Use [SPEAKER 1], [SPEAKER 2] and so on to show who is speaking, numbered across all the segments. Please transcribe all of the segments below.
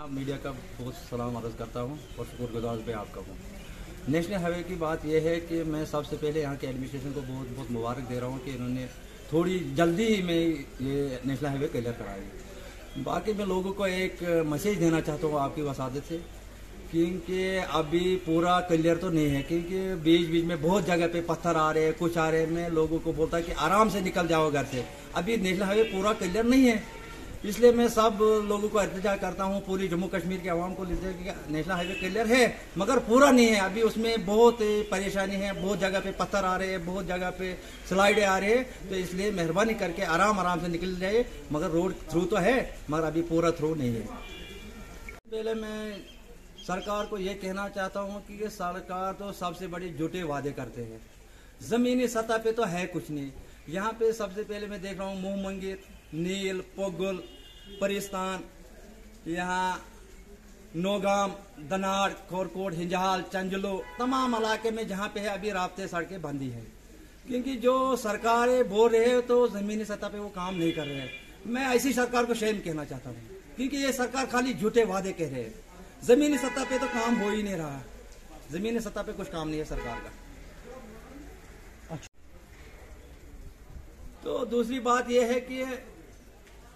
[SPEAKER 1] Media का बहुत सलाम अर्ज़ करता हूँ और शुक्रगुजार भी आपका हूँ। नेशनल हाईवे की बात यह है कि मैं सबसे पहले यहाँ के एडमिनिस्ट्रेशन को बहुत बहुत मुबारक दे रहा हूँ कि इन्होंने थोड़ी जल्दी ही में ये नेशनल हाईवे क्लियर कराई बाकी मैं लोगों को एक मैसेज देना चाहता हूँ आपकी वसादत से क्योंकि अभी पूरा क्लियर तो नहीं है क्योंकि बीच बीच में बहुत जगह पे पत्थर आ रहे हैं, कुछ आ रहे हैं। मैं लोगों को बोलता कि आराम से निकल जाओ घर से। अभी नेशनल हाईवे पूरा क्लियर नहीं है। इसलिए मैं सब लोगों को एहतजा करता हूँ, पूरी जम्मू कश्मीर के आवाम को नेशनल हाईवे क्लियर है, मगर पूरा नहीं है। अभी उसमें बहुत परेशानी है, बहुत जगह पे पत्थर आ रहे हैं, बहुत जगह पे स्लाइडें आ रहे हैं तो इसलिए मेहरबानी करके आराम आराम से निकल जाए मगर रोड थ्रू तो है, मगर अभी पूरा थ्रू नहीं है। पहले मैं सरकार को ये कहना चाहता हूँ कि सरकार तो सबसे बड़े झूठे वादे करते हैं। जमीनी सतह पे तो है कुछ नहीं। यहाँ पे सबसे पहले मैं देख रहा हूँ मुँह मंगित नील, पोगुल, परिस्तान, यहाँ नोगाम दनार खोरकोट, हिंजाल, चंजलो, तमाम इलाके में जहाँ पे है, अभी रास्ते सड़कें बंदी है क्योंकि जो सरकारें बोल रहे हैं तो जमीनी सतह पे वो काम नहीं कर रहे हैं। मैं ऐसी सरकार को शेम कहना चाहता हूँ, क्योंकि ये सरकार खाली झूठे वादे कह रहे हैं। जमीनी सतह पे तो काम हो ही नहीं रहा। जमीनी सतह पे कुछ काम नहीं है सरकार का। अच्छा। तो दूसरी बात यह है कि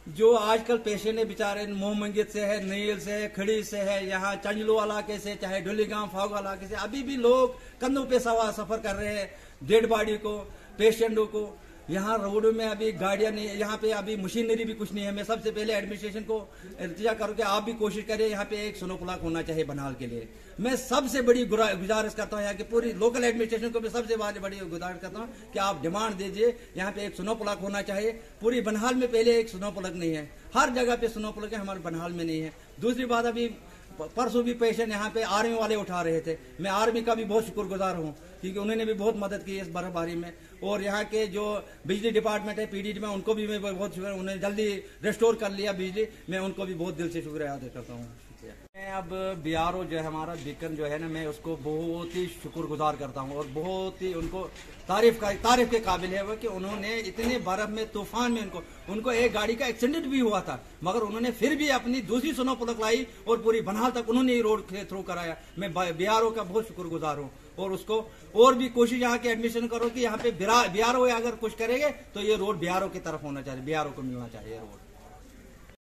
[SPEAKER 1] जो आजकल पेशेंट है बेचारे मोह मंगित से है, नील से है, खड़ी से है, यहाँ चंजलो इलाके से, चाहे डोलीगांव फाउ इलाके से, अभी भी लोग कंधों पे सवार सफ़र कर रहे हैं, डेड बॉडी को, पेशेंटों को। यहाँ रोड में अभी गाड़ियाँ नहीं, यहाँ पे अभी मशीनरी भी कुछ नहीं है। मैं सबसे पहले एडमिनिस्ट्रेशन को इल्तजा करूँ कि आप भी कोशिश करें, यहाँ पे एक सुनो प्लाक होना चाहिए बनाल के लिए। मैं सबसे बड़ी गुजारिश करता हूँ यहाँ की पूरी लोकल एडमिनिस्ट्रेशन को भी सबसे बड़ी गुजारिश करता हूँ कि आप डिमांड दीजिए, यहाँ पे एक सुनो प्लाक होना चाहिए। पूरी बनहाल में पहले एक सुनो प्लग नहीं है। हर जगह पे सुनो है, हमारे बनहाल में नहीं है। दूसरी बात अभी परसों भी पेशेंट यहाँ पे आर्मी वाले उठा रहे थे। मैं आर्मी का भी बहुत शुक्रगुजार हूँ, क्योंकि उन्होंने भी बहुत मदद की इस बर्फबारी में। और यहाँ के जो बिजली डिपार्टमेंट है, पीडीडी में, उनको भी मैं बहुत उन्होंने जल्दी रिस्टोर कर लिया बिजली। मैं उनको भी बहुत दिल से शुक्रिया अदा करता हूँ। अब बी जो है, हमारा बीकन जो है ना, मैं उसको बहुत ही शुक्रगुजार करता हूँ और बहुत ही उनको तारीफ़ का, तारीफ़ के काबिल है वो कि उन्होंने इतने बर्फ़ में, तूफ़ान में उनको उनको एक गाड़ी का एक्सीडेंट भी हुआ था, मगर उन्होंने फिर भी अपनी दूसरी सुनो पुलक लाई और पूरी बनहाल तक उन्होंने रोड के थ्रू कराया। मैं बी का बहुत शुक्रगुजार हूँ और उसको और भी कोशिश यहाँ के एडमिशन करो कि यहाँ पे बी अगर कुछ करेंगे तो ये रोड बी की तरफ़ होना चाहिए बी को मिलना चाहिए रोड।